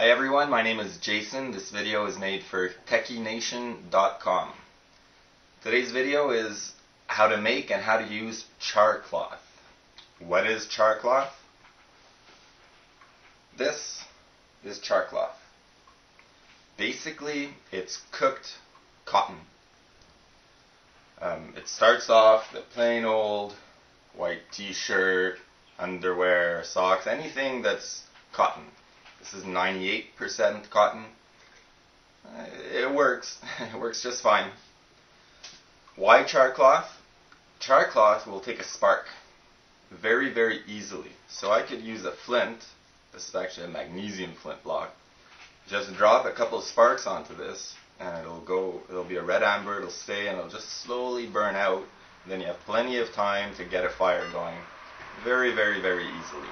Hi everyone, my name is Jason. This video is made for TechieNation.com. Today's video is how to make and how to use char cloth. What is char cloth? This is char cloth. Basically, it's cooked cotton. Um, it starts off the plain old white t-shirt, underwear, socks, anything that's cotton. This is 98% cotton. Uh, it works. it works just fine. Why char cloth? Char cloth will take a spark very, very easily. So I could use a flint. This is actually a magnesium flint block. Just drop a couple of sparks onto this and it'll go, it'll be a red amber, it'll stay and it'll just slowly burn out. Then you have plenty of time to get a fire going very, very, very easily.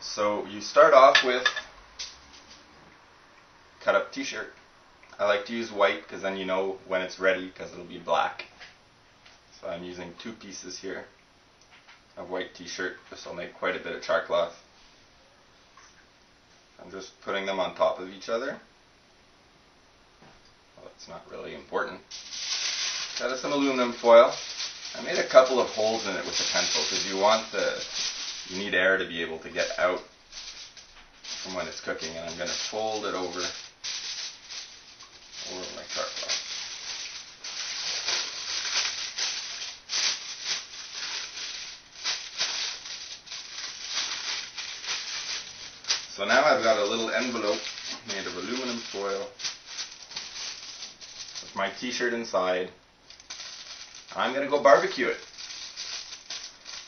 So you start off with cut up t-shirt. I like to use white because then you know when it's ready because it'll be black. So I'm using two pieces here of white t-shirt. This will make quite a bit of char cloth. I'm just putting them on top of each other. Well, that's not really important. Got some aluminum foil. I made a couple of holes in it with a pencil because you want the, you need air to be able to get out from when it's cooking. And I'm going to fold it over, over my char cloth. So now I've got a little envelope made of aluminum foil with my t-shirt inside. I'm going to go barbecue it.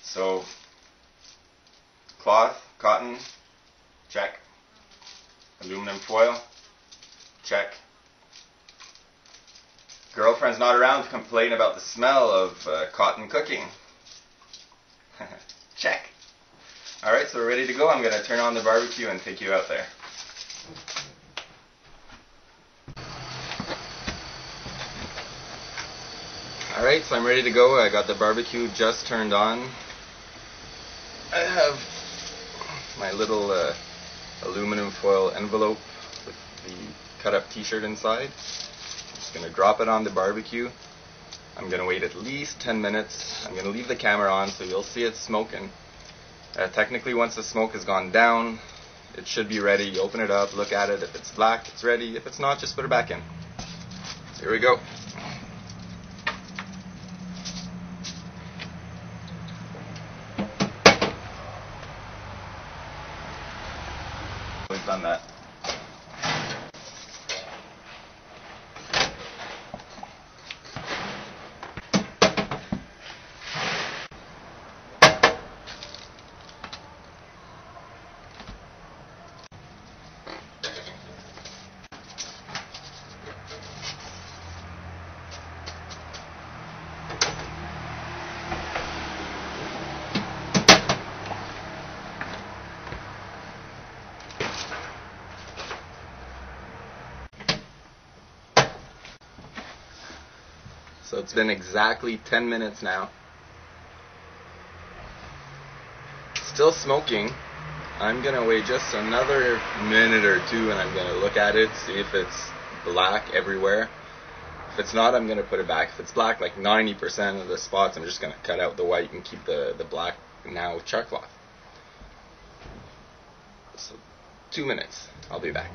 So, cloth, cotton, check. Aluminum foil, check. Girlfriend's not around to complain about the smell of uh, cotton cooking. check. Alright, so we're ready to go. I'm going to turn on the barbecue and take you out there. Alright, so I'm ready to go. I got the barbecue just turned on. I have my little uh, aluminum foil envelope with the cut up t-shirt inside. I'm just going to drop it on the barbecue. I'm going to wait at least 10 minutes. I'm going to leave the camera on so you'll see it smoking. Uh, technically, once the smoke has gone down, it should be ready. You open it up, look at it. If it's black, it's ready. If it's not, just put it back in. Here we go. Done that. So it's been exactly 10 minutes now. Still smoking. I'm gonna wait just another minute or two and I'm gonna look at it, see if it's black everywhere. If it's not, I'm gonna put it back. If it's black, like 90% of the spots, I'm just gonna cut out the white and keep the, the black now with char cloth. So, two minutes. I'll be back.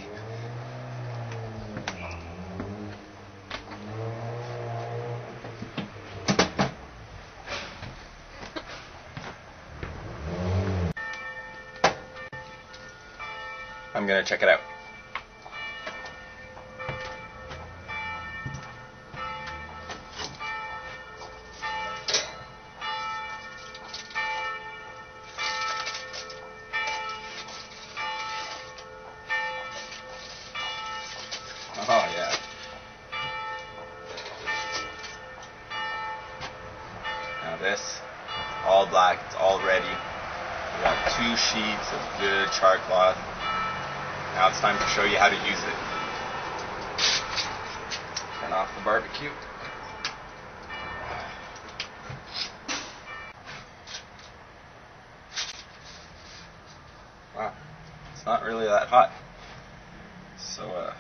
I'm gonna check it out. Oh yeah. Now this, all black, it's all ready. We got two sheets of good char cloth. Now it's time to show you how to use it. Turn off the barbecue. Wow. it's not really that hot. So, uh,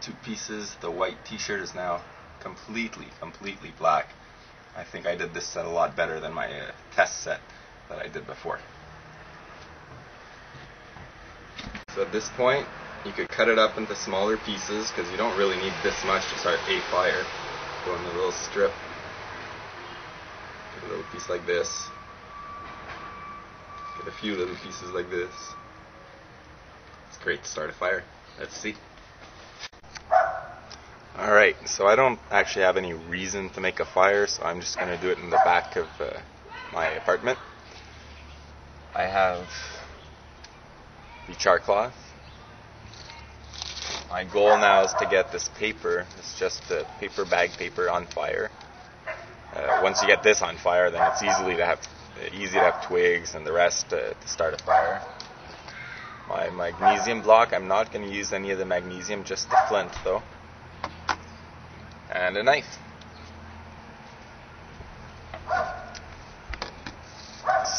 two pieces. The white t-shirt is now completely, completely black. I think I did this set a lot better than my uh, test set that I did before. So at this point, you could cut it up into smaller pieces because you don't really need this much to start a fire. Go in a little strip, get a little piece like this, get a few little pieces like this. It's great to start a fire. Let's see. Alright, so I don't actually have any reason to make a fire, so I'm just going to do it in the back of uh, my apartment. I have the char cloth. My goal now is to get this paper, it's just the paper bag paper on fire. Uh, once you get this on fire, then it's easily to have easy to have twigs and the rest uh, to start a fire. My magnesium block, I'm not going to use any of the magnesium, just the flint though and a knife.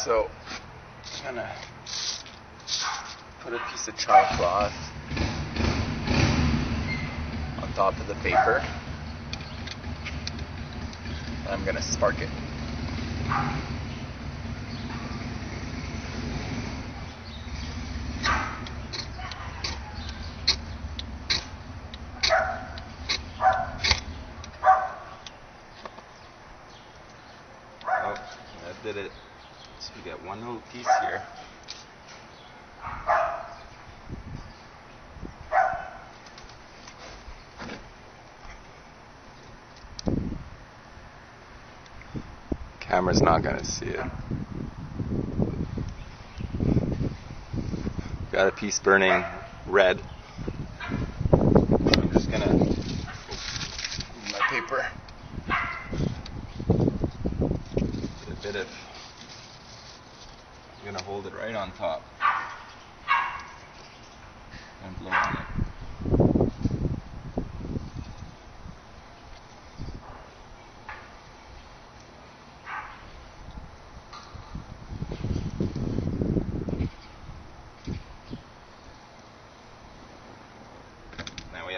So, I'm gonna put a piece of cloth on top of the paper. And I'm gonna spark it. Oh, that did it. So we got one little piece here. Camera's not gonna see it. Got a piece burning red. I'm just gonna my paper. bit of, I'm gonna hold it right on top and blow on it.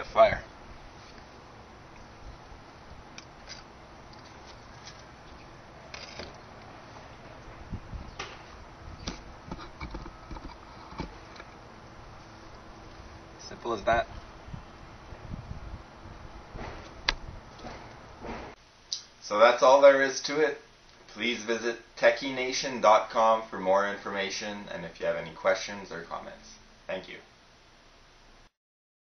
Have fire. Simple as that. So that's all there is to it. Please visit techienation.com for more information and if you have any questions or comments. Thank you.